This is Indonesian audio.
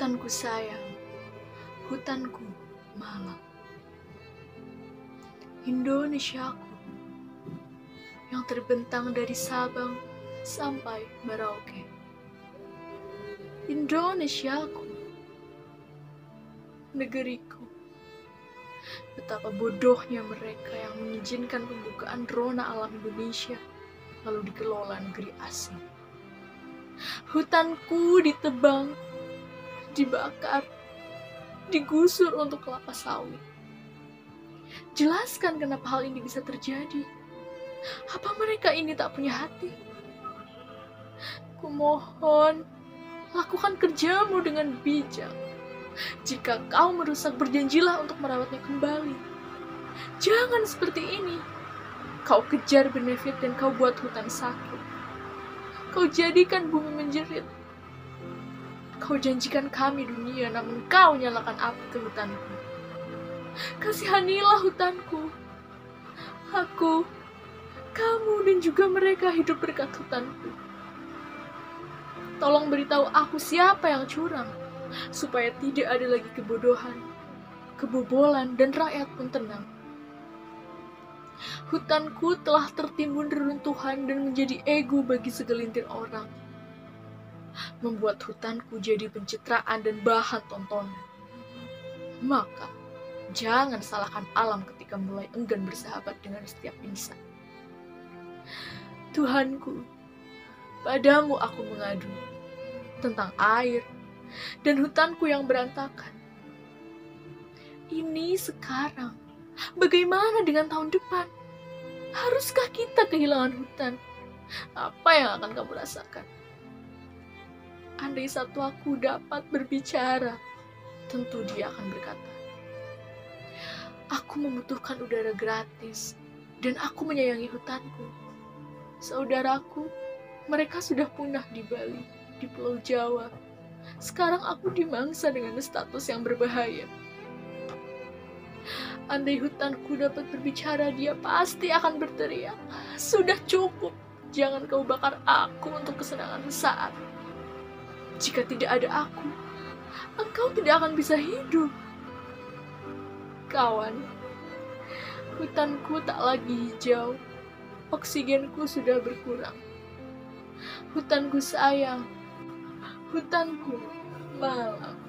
Hutanku sayang, hutanku malam. Indonesiaku yang terbentang dari Sabang sampai Merauke. Indonesiaku, negeriku. Betapa bodohnya mereka yang mengizinkan pembukaan drona alam Indonesia lalu dikelola negeri asing. Hutanku ditebang, dibakar, digusur untuk kelapa sawit. Jelaskan kenapa hal ini bisa terjadi. Apa mereka ini tak punya hati? Kumohon, lakukan kerjamu dengan bijak. Jika kau merusak, berjanjilah untuk merawatnya kembali. Jangan seperti ini. Kau kejar benefit dan kau buat hutan sakit. Kau jadikan bumi menjerit. Kau janjikan kami dunia, namun kau nyalakan api ke hutanku. Kasihanilah hutanku. Aku, kamu dan juga mereka hidup berkat hutanku. Tolong beritahu aku siapa yang curang, supaya tidak ada lagi kebodohan, kebobolan, dan rakyat pun tenang. Hutanku telah tertimbun reruntuhan dan menjadi ego bagi segelintir orang. Membuat hutanku jadi pencitraan dan bahan tontonan. Maka, jangan salahkan alam ketika mulai enggan bersahabat dengan setiap insan. Tuhanku, padamu aku mengadu tentang air dan hutanku yang berantakan. Ini sekarang Bagaimana dengan tahun depan? Haruskah kita kehilangan hutan? Apa yang akan kamu rasakan? Andai satu aku dapat berbicara, tentu dia akan berkata, Aku membutuhkan udara gratis, dan aku menyayangi hutanku. Saudaraku, mereka sudah punah di Bali, di Pulau Jawa. Sekarang aku dimangsa dengan status yang berbahaya. Andai hutanku dapat berbicara, dia pasti akan berteriak. Sudah cukup, jangan kau bakar aku untuk kesenangan sesaat. Jika tidak ada aku, engkau tidak akan bisa hidup. Kawan, hutanku tak lagi hijau, oksigenku sudah berkurang. Hutanku sayang, hutanku malam.